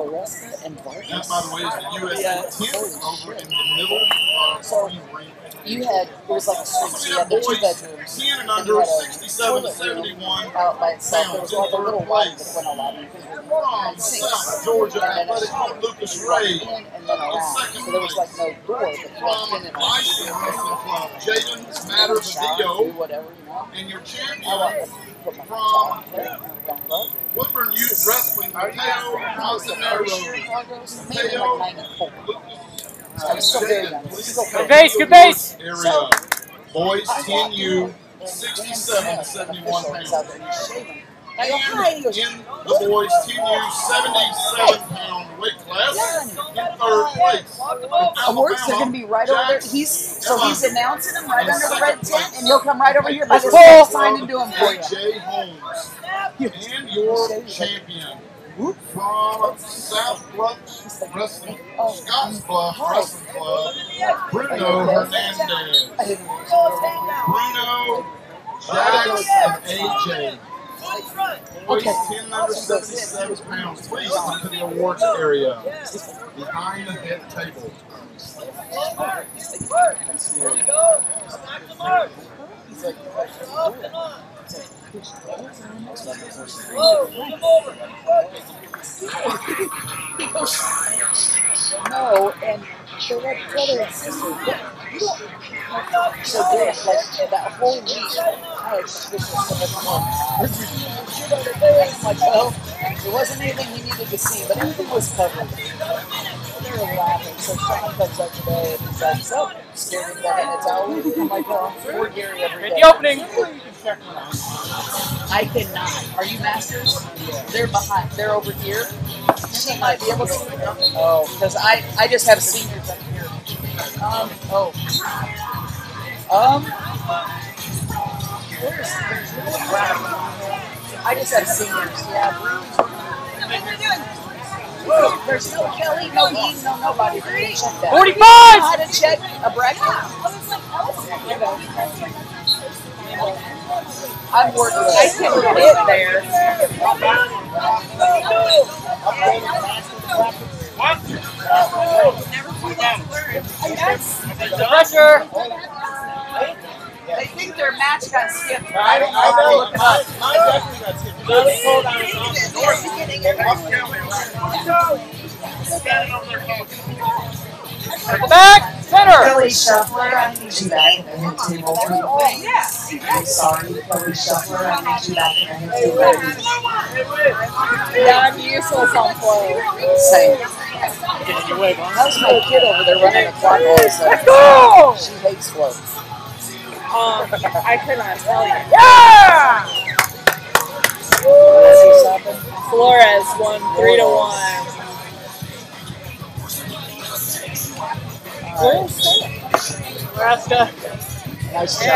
And That, by the way, is the USA Yeah. 10 over in the middle. Uh, So. You had it was like a suite. You had the two bedrooms. and and you under, had a 67 to toilet room 71. out by itself. There was like a little place. that went a lot of because From South Georgia Athletic Club, Lucas Ray. in and then around. Second So there was like no door, but you walked From in and Bison Wrestling Club, Jaden Matter shower, do whatever you want. And your champion want to put my from top there and run up. Woodburn Youth Wrestling, Mateo First year Rosanero. August, maybe like 94. Uh, I was still very young. Still Good base, good base. Area. Boys 10U, walked 67 Dan to Smith, 71 official, was out pounds. There, he's shaving. I go, hi. He In the boys 10U, 77 pound weight class, in third place. awards are going to be right over there. He's so he's announcing them right under the red tent, and he'll come right over here by the Pull. stop sign and do them for you. AJ Holmes. And your champion from South Bluff Wrestling, oh, Scotts Bluff oh, Wrestling Club, oh, Bruno Hernandez. I Bruno, Jax, and AJ. Okay. 10 under 77 pounds. Please come to the awards area behind the head table. He's like, he goes, no, and they're like brother and sister. You don't. So Dan, like that whole week, I had at home. I'm like, well, it wasn't anything he needed to see, but everything was covered. They were laughing. So Sean comes up today and he's like, so, scared death and it's out. I'm like, well, I'm for Gary every Hit the opening. I cannot. Are you masters? They're behind. They're over here. She might be able to. Oh, because I I just have seniors up here. Um. Oh. Um. Where's there's I just have seniors. Yeah. There's no Kelly, no Dean, no nobody. Check that. 45! How to check a bracket? I'm working. I can get there. The pressure. They think their match got skipped. I, I know. Mine, mine definitely got skipped. I was told I Back. Center. Kelly Shuffler, I need you back in the head table. I'm sorry, Kelly Shuffler, I need you back in the head table. Yeah, I'm useless on flow. Same. How's my kid over there running a clock all of a sudden? Let's go. She hates flow. Um, I cannot tell you. Yeah. Flores won three to one. Nebraska. Nice job.